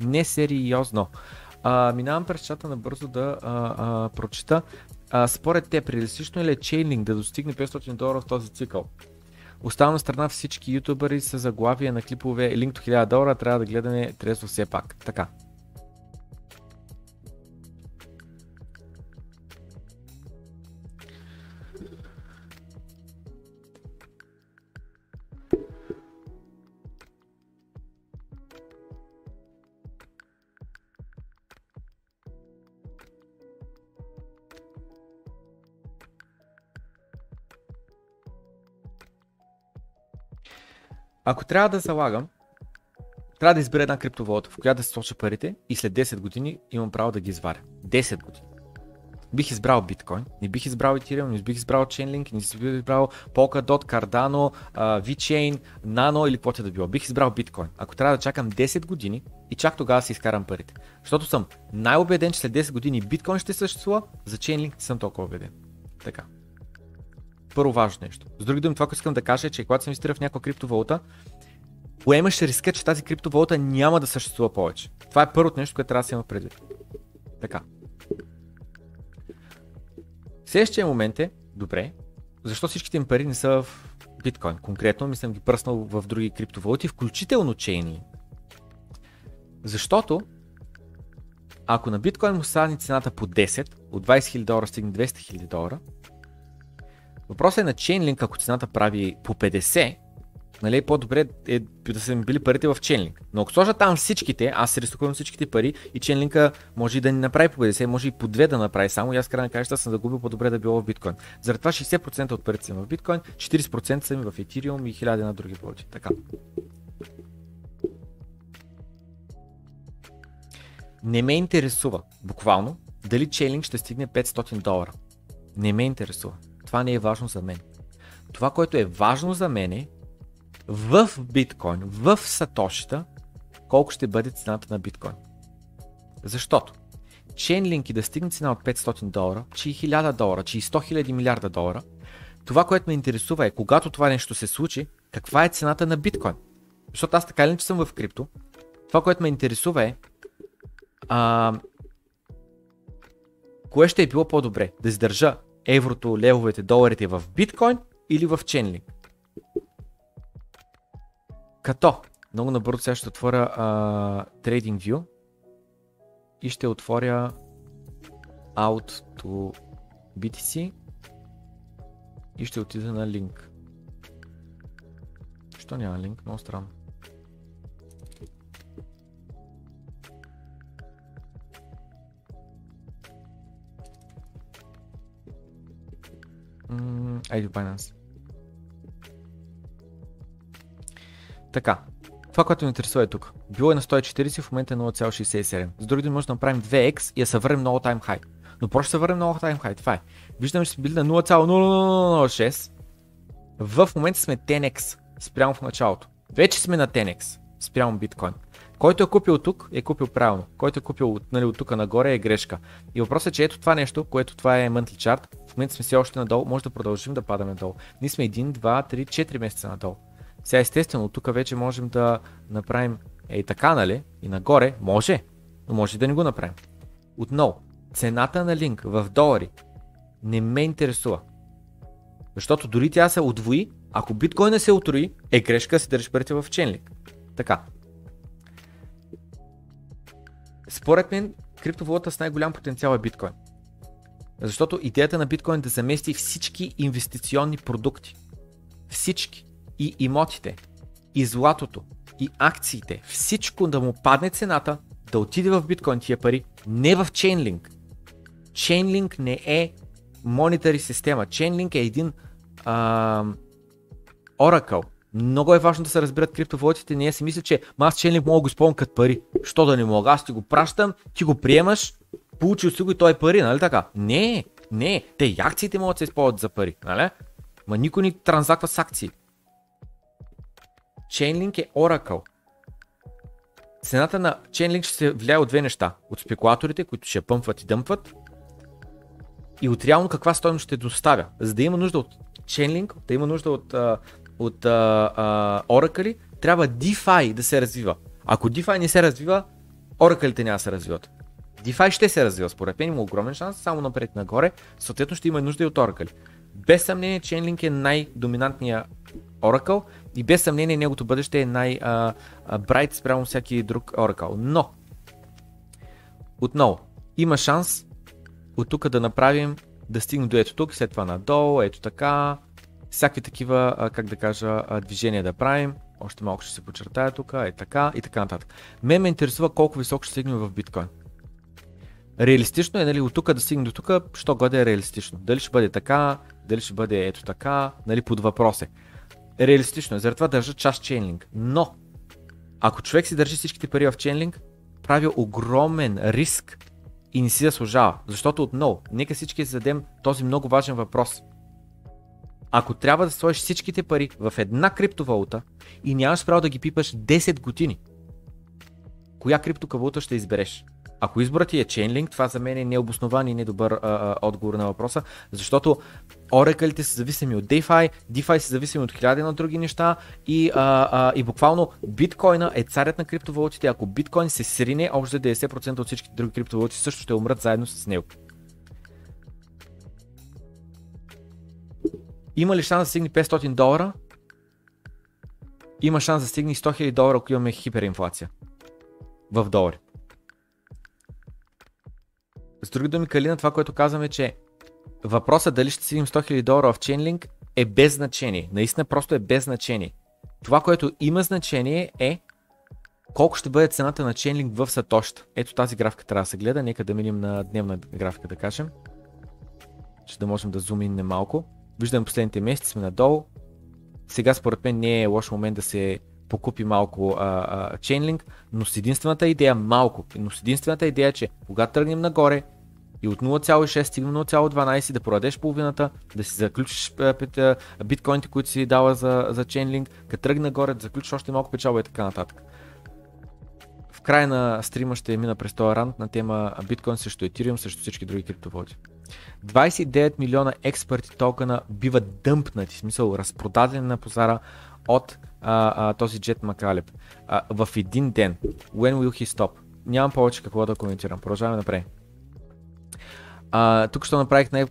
Несериозно. А, минавам през чата набързо да а, а, прочита. А, според те, реалистично ли е Chainlink да достигне 500 долара в този цикъл? Оставам на страна всички ютубъри с заглавия на клипове линк до 1000 долара, трябва да гледаме трезво все пак. Така. Ако трябва да залагам, трябва да избера една криптовалута, в която да се сложа парите и след 10 години имам право да ги изваря. 10 години. Бих избрал биткоин, не бих избрал Ethereum, не бих избрал Chainlink, не бих избрал Polkadot, Cardano, VeChain, Nano или каквото да било. Бих избрал биткоин. Ако трябва да чакам 10 години и чак тогава си изкарам парите. Защото съм най-убеден, че след 10 години биткоин ще съществува, за Chainlink не съм толкова убеден. Така първо важно нещо. С други думи, това, което искам да кажа е, че когато се инвестира в някаква криптовалута, поемаш риска, че тази криптовалута няма да съществува повече. Това е първото нещо, което трябва да се има предвид. Така. Следващия момент е, добре, защо всичките им пари не са в биткоин? Конкретно ми съм ги пръснал в други криптовалути, включително чейни. Защото ако на биткоин му стане цената по 10, от 20 000 долара стигне 200 000 долара, Въпросът е на Chainlink, ако цената прави по 50, нали, по-добре е да са ми били парите в Chainlink. Но ако сложа там всичките, аз се рискувам всичките пари и Chainlink може и да ни направи по 50, може и по 2 да направи само и аз край на кажа, съм загубил по-добре да било в биткоин. Заради това 60% от парите са в биткоин, 40% са ми в Ethereum и 1000 на други валути. Така. Не ме интересува, буквално, дали Chainlink ще стигне 500 долара. Не ме интересува това не е важно за мен. Това, което е важно за мен е в биткоин, в сатошита, колко ще бъде цената на биткоин. Защото Chainlink да стигне цена от 500 долара, че и 1000 долара, че и 100 000 милиарда долара, това, което ме интересува е, когато това нещо се случи, каква е цената на биткоин. Защото аз така ли, че съм в крипто, това, което ме интересува е, а, кое ще е било по-добре? Да издържа еврото, левовете, доларите в биткоин или в Chainlink. Като, много набързо сега ще отворя uh, TradingView и ще отворя Out to BTC и ще отида на линк. Що няма линк? Много странно. Айде Binance. Така, това, което ме интересува е тук. Било е на 140, в момента е 0,67. С други думи, може да направим 2x и да се върнем на all time high. Но просто се върнем на all time high. Това е. Виждаме, че сме били на 0,0006. В момента сме 10x спрямо в началото. Вече сме на 10x спрямо биткоин. Който е купил тук, е купил правилно. Който е купил нали, от тук нагоре е грешка. И въпросът е, че ето това нещо, което това е monthly chart, в момента сме все още надолу, може да продължим да падаме долу. Ние сме 1, 2, 3, 4 месеца надолу. Сега естествено, тук вече можем да направим ей така, нали? И нагоре, може, но може да не го направим. Отново, цената на линк в долари не ме интересува. Защото дори тя се удвои, ако биткоина се утрои, е грешка да си държиш парите в ченлик. Така, според мен, криптовалута с най-голям потенциал е биткоин. Защото идеята на биткоин е да замести всички инвестиционни продукти. Всички. И имотите, и златото, и акциите. Всичко да му падне цената, да отиде в биткоин тия пари, не в Chainlink. Chainlink не е монетари система. Chainlink е един а, Oracle. Много е важно да се разберат криптовалутите. Ние си мисля, че аз Chainlink мога да го използвам като пари. Що да не мога? Аз ти го пращам, ти го приемаш, получил си го и той е пари, нали така? Не, не. Те и акциите могат да се използват за пари, нали? Ма никой не транзаква с акции. Chainlink е Oracle. Цената на Chainlink ще се влияе от две неща. От спекулаторите, които ще пъмпват и дъмпват. И от реално каква стоеност ще доставя. За да има нужда от Chainlink, да има нужда от от а, а, Oracle, трябва DeFi да се развива. Ако DeFi не се развива, Оракълите няма да се развиват. DeFi ще се развива, според мен има огромен шанс, само напред нагоре, съответно ще има нужда и от Oracle. Без съмнение Chainlink е най-доминантният Oracle и без съмнение неговото бъдеще е най-брайт спрямо всяки друг Oracle. Но, отново, има шанс от тук да направим, да стигнем до ето тук, след това надолу, ето така, всякакви такива, как да кажа, движения да правим. Още малко ще се подчертая тук, е така и така нататък. Мен ме интересува колко високо ще стигнем в биткоин. Реалистично е, нали, от тук да стигне до тук, що годе е реалистично. Дали ще бъде така, дали ще бъде ето така, нали, под въпрос е. Реалистично е, заради държа част чейнлинг. Но, ако човек си държи всичките пари в чейнлинг, прави огромен риск и не си заслужава. Защото отново, нека всички зададем този много важен въпрос. Ако трябва да сложиш всичките пари в една криптовалута и нямаш право да ги пипаш 10 години, коя криптовалута ще избереш? Ако изборът ти е Chainlink, това за мен е необоснован и недобър а, а, отговор на въпроса, защото оракълите са зависими от DeFi, DeFi са зависими от хиляди на други неща и, а, а, и буквално биткоина е царят на криптовалутите. Ако биткоин се срине, общо 90% от всички други криптовалути също ще умрат заедно с него. Има ли шанс да стигне 500 долара? Има шанс да стигне 100 000 долара, ако имаме хиперинфлация. В долари. С други думи, Калина, това, което казваме, че въпросът дали ще стигнем 100 000 долара в Chainlink е без значение. Наистина просто е без значение. Това, което има значение е колко ще бъде цената на Chainlink в Сатощ. Ето тази графика трябва да се гледа. Нека да минем на дневна графика, да кажем. Ще да можем да зумим малко. Виждаме последните месеци, сме надолу. Сега според мен не е лош момент да се покупи малко а, а, Chainlink, но с единствената идея, малко, но с единствената идея, че когато тръгнем нагоре и от 0,6 стигнем 0,12 да продадеш половината, да си заключиш биткоините, които си дала за, за Chainlink, като тръгне нагоре да заключиш още малко печалба и така нататък. В края на стрима ще мина през този рант на тема биткоин срещу Ethereum, срещу всички други криптовалути. 29 милиона експерти токена биват дъмпнати, в смисъл разпродадени на пазара от а, а, този Jet Макалеб в един ден. When will he stop? Нямам повече какво да коментирам. Продължаваме напред. А, тук ще направих най-